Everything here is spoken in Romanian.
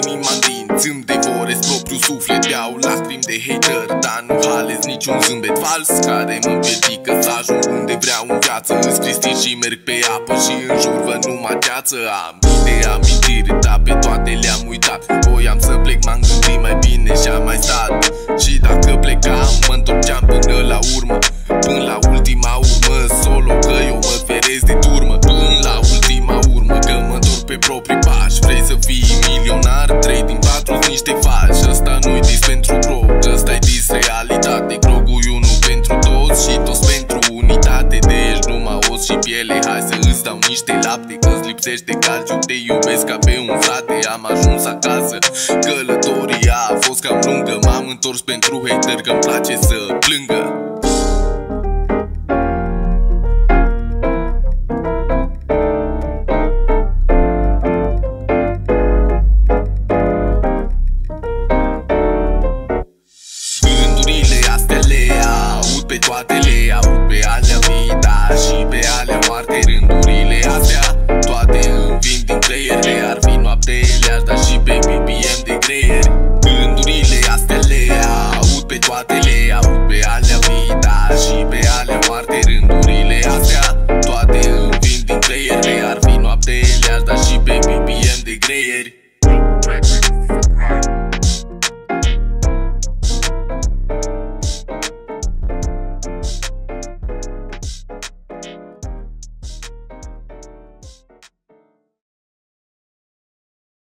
inima dinți Îmi devorez propriul suflet Beau lacrimi de hater Dar nu halez niciun zâmbet fals Care mă împiedică să ajung unde vreau în viață. Îți cristi și merg pe apă Și în jur vă numai ceață Am de amintiri Dar pe toate le-am uitat. Voiam să plec, m-am gândit mai bine și am mai stat. Și dacă plecam, mă întorceam până la urmă. Până la ultima urmă Solo că eu mă feresc de turmă. Până la ultima urmă Că mă întorc pe proprii pași. Vrei să fii și piele. Hai să îți dau niște lapte Că-ți lipsește calciu. Te iubesc ca pe un frate Am ajuns acasă. Călătoria a fost cam lungă M-am întors pentru hater Că-mi place să plângă. Gândurile astea le aud pe toate le aud Pe alea și pe